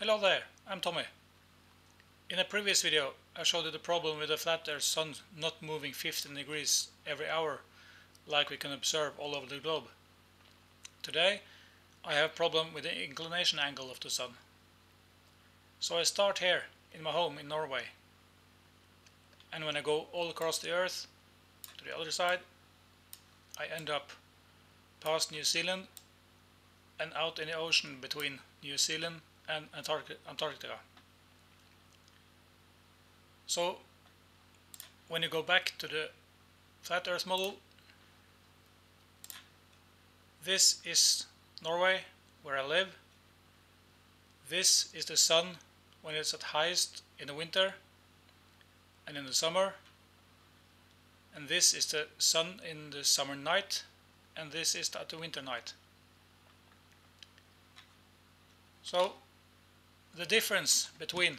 Hello there, I'm Tommy. In a previous video I showed you the problem with the flat earth sun not moving 15 degrees every hour like we can observe all over the globe. Today I have a problem with the inclination angle of the sun. So I start here in my home in Norway and when I go all across the earth to the other side I end up past New Zealand and out in the ocean between New Zealand and Antarctica. So when you go back to the flat earth model this is Norway where I live. This is the sun when it's at highest in the winter and in the summer. And this is the sun in the summer night and this is at the winter night. So the difference between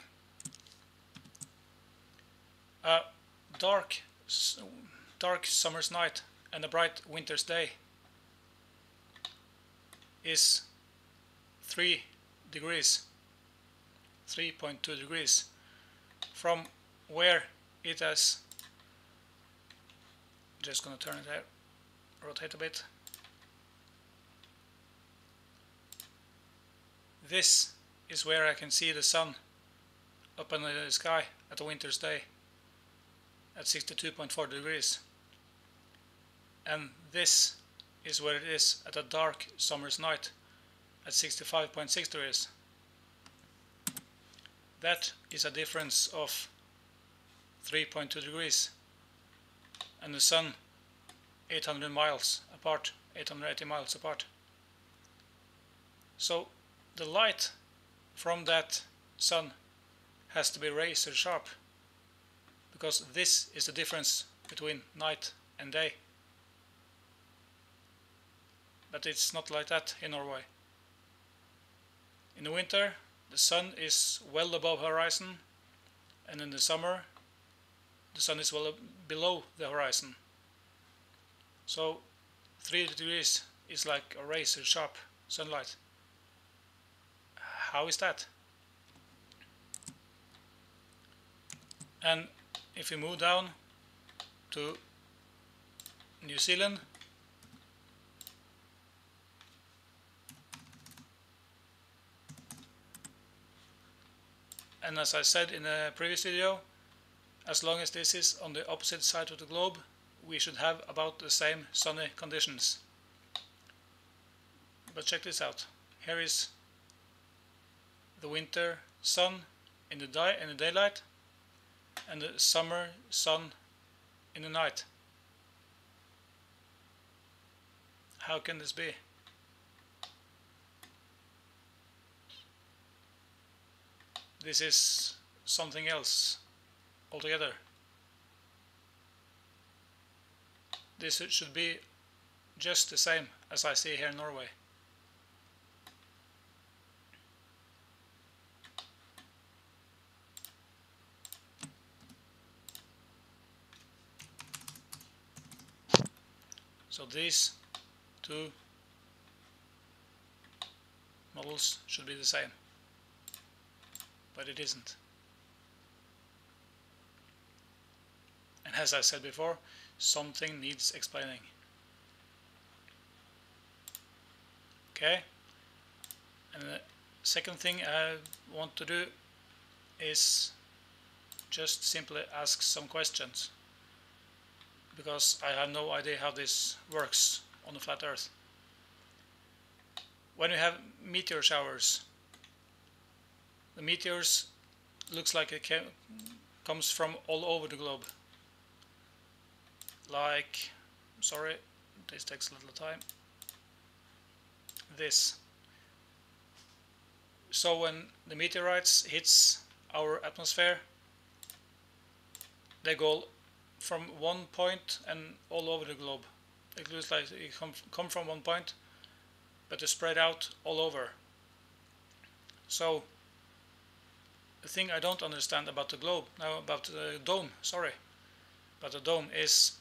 a dark dark summer's night and a bright winter's day is 3 degrees 3.2 degrees from where it has just gonna turn it out rotate a bit. This is where I can see the sun up in the sky at a winter's day at 62.4 degrees. And this is where it is at a dark summer's night at 65.6 degrees. That is a difference of 3.2 degrees. And the sun 800 miles apart 880 miles apart. So the light from that sun has to be razor sharp because this is the difference between night and day. But it's not like that in Norway. In the winter the sun is well above horizon and in the summer the sun is well below the horizon. So 3 degrees is like a razor sharp sunlight how is that? And if we move down to New Zealand, and as I said in a previous video, as long as this is on the opposite side of the globe, we should have about the same sunny conditions. But check this out. Here is the winter sun in the, day, in the daylight and the summer sun in the night. How can this be? This is something else altogether. This should be just the same as I see here in Norway. So these two models should be the same, but it isn't. And as I said before, something needs explaining. Okay, and the second thing I want to do is just simply ask some questions because I have no idea how this works on the flat earth. When you have meteor showers, the meteors looks like it comes from all over the globe. Like, sorry, this takes a little time. This. So when the meteorites hits our atmosphere, they go from one point and all over the globe. It looks like it come, come from one point, but they spread out all over. So the thing I don't understand about the globe, now about the dome, sorry, but the dome is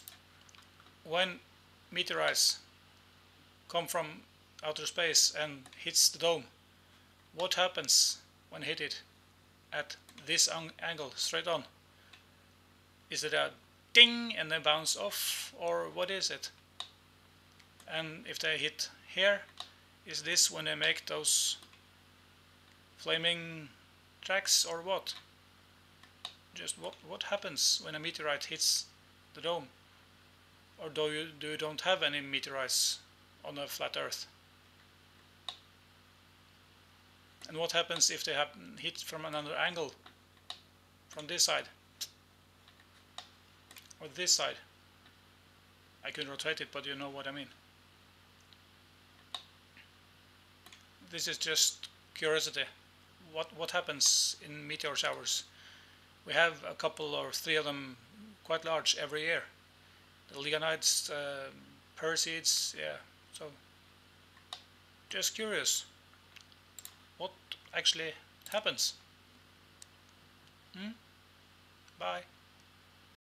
when meteorites come from outer space and hits the dome, what happens when hit it at this angle straight on? Is it a ding and then bounce off or what is it? And if they hit here, is this when they make those flaming tracks or what? Just what what happens when a meteorite hits the dome? Or do you do you don't have any meteorites on a flat Earth? And what happens if they have hit from another angle? From this side? Or this side? I can rotate it, but you know what I mean. This is just curiosity. What what happens in meteor showers? We have a couple or three of them quite large every year. The Leonids, uh, Perseids, yeah. So just curious what actually happens. Hmm? Bye.